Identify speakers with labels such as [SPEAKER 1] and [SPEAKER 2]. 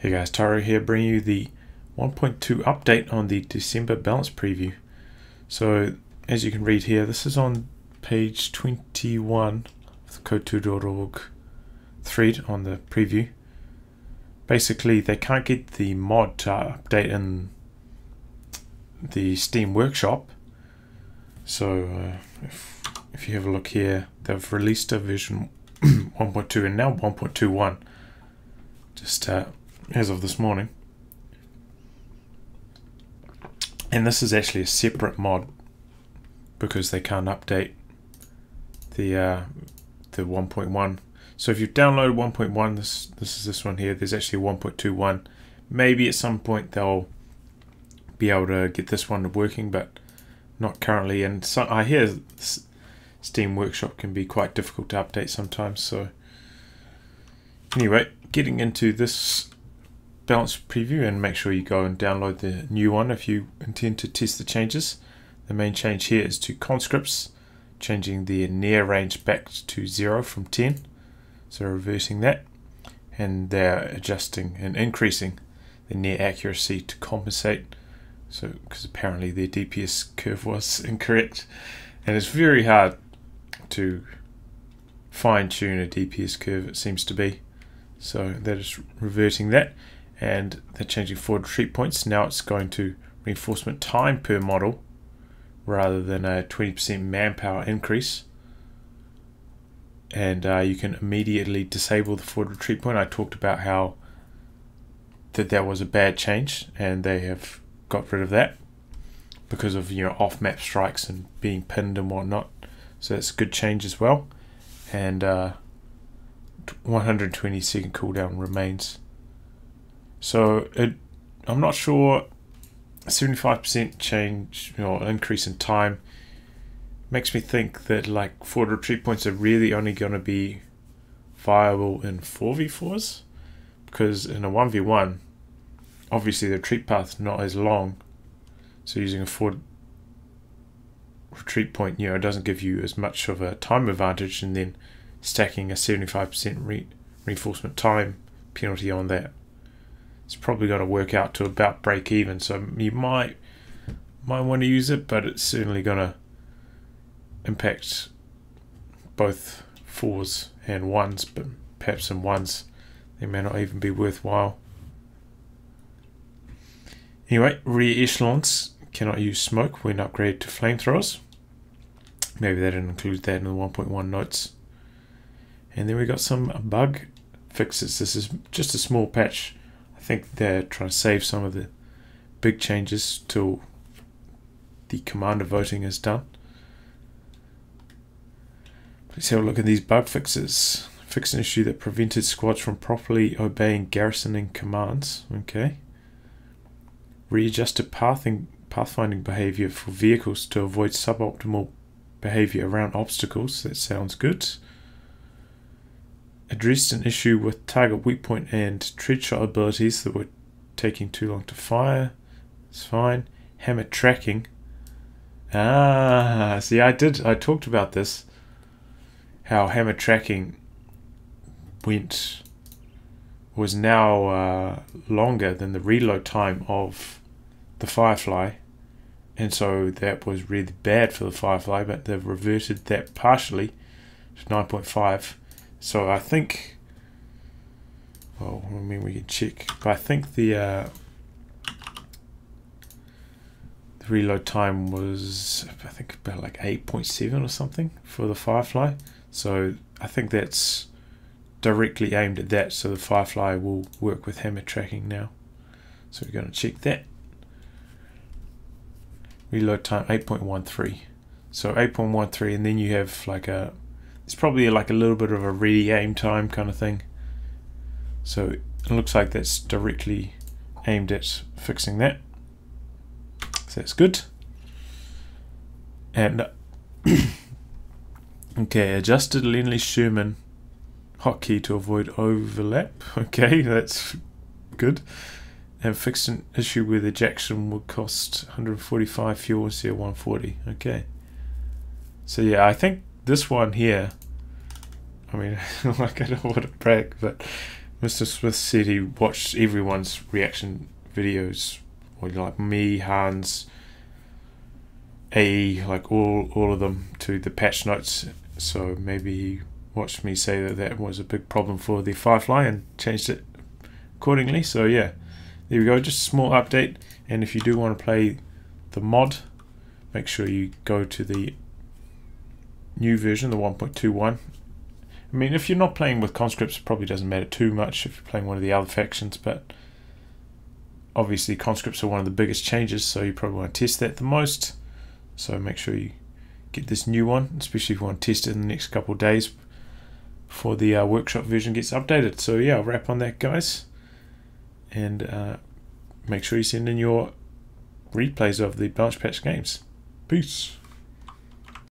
[SPEAKER 1] Hey guys, Taro here bringing you the 1.2 update on the December balance preview. So as you can read here, this is on page 21 of the coh2.org thread on the preview. Basically, they can't get the mod to update in the Steam Workshop. So uh, if, if you have a look here, they've released a version 1.2 and now 1.21 just uh, as of this morning. And this is actually a separate mod because they can't update the uh, the 1.1. So if you've downloaded 1.1, this this is this one here. There's actually 1.21. Maybe at some point they'll be able to get this one working, but not currently. And so I hear Steam Workshop can be quite difficult to update sometimes. So anyway, getting into this balance preview and make sure you go and download the new one if you intend to test the changes. The main change here is to conscripts, changing the near range back to 0 from 10. So reversing that. And they're adjusting and increasing the near accuracy to compensate. So because apparently their DPS curve was incorrect. And it's very hard to fine tune a DPS curve, it seems to be. So that is reverting that and they're changing forward retreat points. Now it's going to reinforcement time per model rather than a 20% manpower increase. And uh, you can immediately disable the forward retreat point. I talked about how that that was a bad change and they have got rid of that because of you know off map strikes and being pinned and whatnot. So that's a good change as well. And uh, 120 second cooldown remains. So it, I'm not sure. 75% change or increase in time makes me think that like forward retreat points are really only going to be viable in 4v4s because in a 1v1 obviously the retreat path is not as long so using a forward retreat point you know doesn't give you as much of a time advantage and then stacking a 75% re reinforcement time penalty on that it's probably going to work out to about break even. So you might might want to use it, but it's certainly going to impact both fours and ones, but perhaps some ones they may not even be worthwhile. Anyway, rear echelons cannot use smoke when upgraded to flamethrowers. Maybe they didn't include that in the 1.1 notes. And then we got some bug fixes. This is just a small patch I think they're trying to save some of the big changes till the commander voting is done. Let's have a look at these bug fixes. Fix an issue that prevented squads from properly obeying garrisoning commands. Okay. Readjusted pathing, pathfinding behavior for vehicles to avoid suboptimal behavior around obstacles. That sounds good addressed an issue with target weak point and tread shot abilities that were taking too long to fire. It's fine. Hammer tracking. Ah, see, I did. I talked about this. How hammer tracking went was now uh, longer than the reload time of the Firefly, and so that was really bad for the Firefly. But they've reverted that partially to 9.5 so I think, well, I mean, we can check, but I think the, uh, the reload time was, I think, about like 8.7 or something for the Firefly. So I think that's directly aimed at that. So the Firefly will work with hammer tracking now. So we're going to check that. Reload time 8.13. So 8.13, and then you have like a it's probably like a little bit of a ready aim time kind of thing. So it looks like that's directly aimed at fixing that. So that's good. And uh, okay, adjusted Lend-Lease Sherman hotkey to avoid overlap. Okay, that's good. And fixed an issue with ejection would cost 145 fuel instead of 140. Okay. So yeah, I think this one here I mean, like I don't want to brag, but Mr. Smith said he watched everyone's reaction videos, or like me, Hans, A, like all all of them to the patch notes. So maybe he watched me say that that was a big problem for the Firefly and changed it accordingly. So yeah, there we go. Just a small update. And if you do want to play the mod, make sure you go to the new version, the 1.21. I mean, if you're not playing with conscripts, it probably doesn't matter too much if you're playing one of the other factions, but obviously conscripts are one of the biggest changes, so you probably want to test that the most. So make sure you get this new one, especially if you want to test it in the next couple of days before the uh, workshop version gets updated. So yeah, I'll wrap on that, guys, and uh, make sure you send in your replays of the Blanche Patch games. Peace.